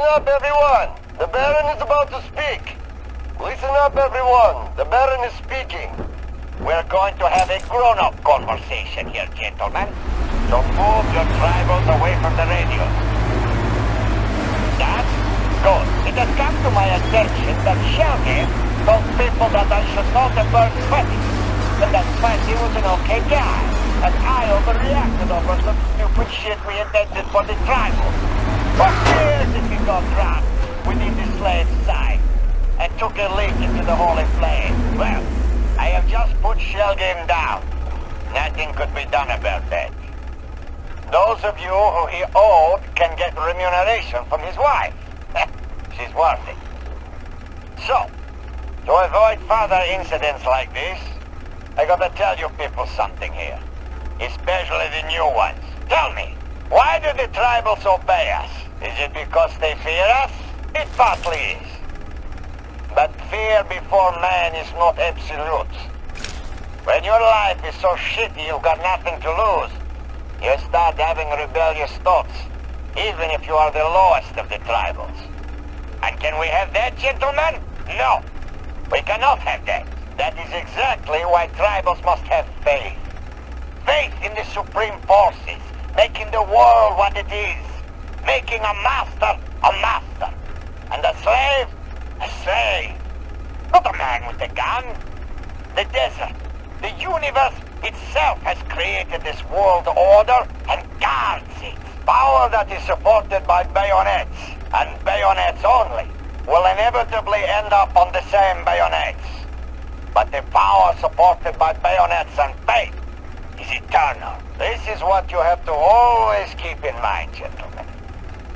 up, everyone! The Baron is about to speak! Listen up, everyone! The Baron is speaking! We're going to have a grown-up conversation here, gentlemen. So move your tribals away from the radio. That's good. It has come to my attention that Shelby told people that I should not have burned Sweaty. And that Sweaty was an okay guy. And I overreacted over some stupid shit we invented for the tribals. Within the slave side. And took a leak into the Holy Flame. Well, I have just put Shelgame down. Nothing could be done about that. Those of you who he owed can get remuneration from his wife. She's worth it. So, to avoid further incidents like this, I gotta tell you people something here. Especially the new ones. Tell me, why do the tribals obey us? Is it because they fear us? It partly is. But fear before man is not absolute. When your life is so shitty you've got nothing to lose, you start having rebellious thoughts, even if you are the lowest of the tribals. And can we have that, gentlemen? No. We cannot have that. That is exactly why tribals must have faith. Faith in the supreme forces, making the world what it is. Making a master a master. And a slave a slave. Not a man with a gun. The desert, the universe itself has created this world order and guards it. Power that is supported by bayonets, and bayonets only, will inevitably end up on the same bayonets. But the power supported by bayonets and faith is eternal. This is what you have to always keep in mind, gentlemen.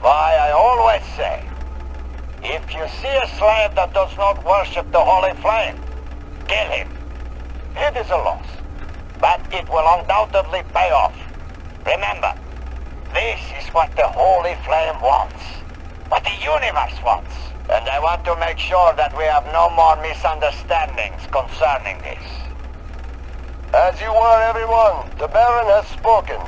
Why I always say, if you see a slave that does not worship the Holy Flame, kill him. It is a loss, but it will undoubtedly pay off. Remember, this is what the Holy Flame wants, what the universe wants. And I want to make sure that we have no more misunderstandings concerning this. As you were, everyone, the Baron has spoken.